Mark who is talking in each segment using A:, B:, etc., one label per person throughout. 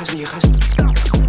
A: hijas, viejas.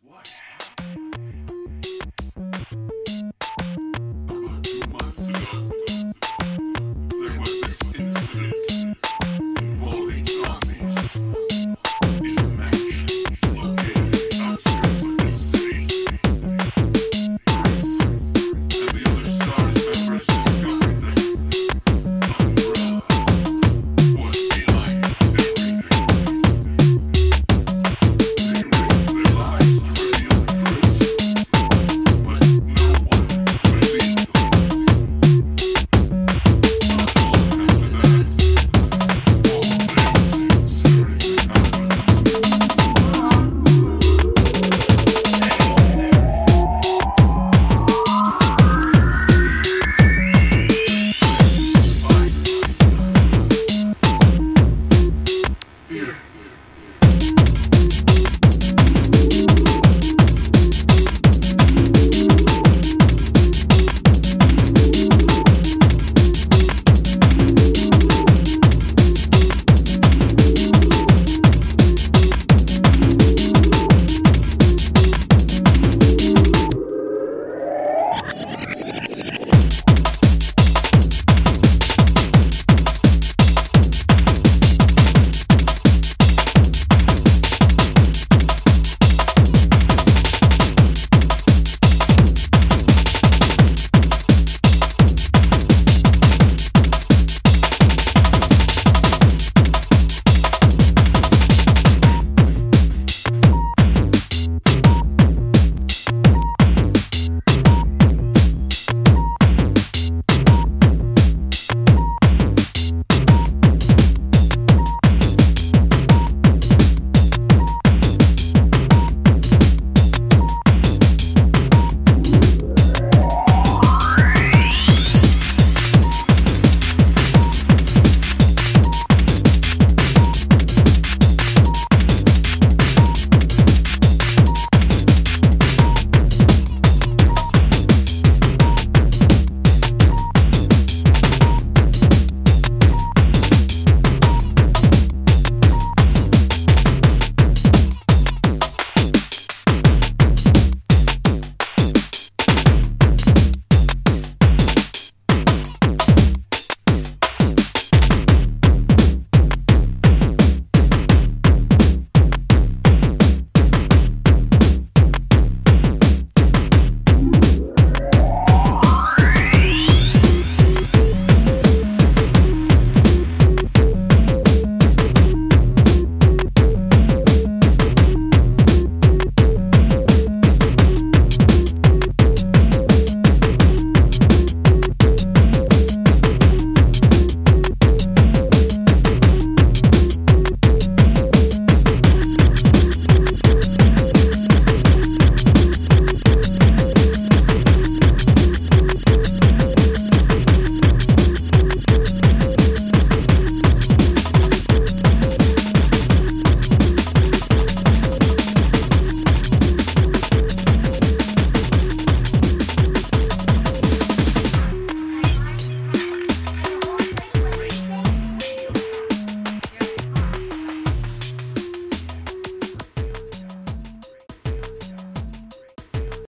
B: What happened?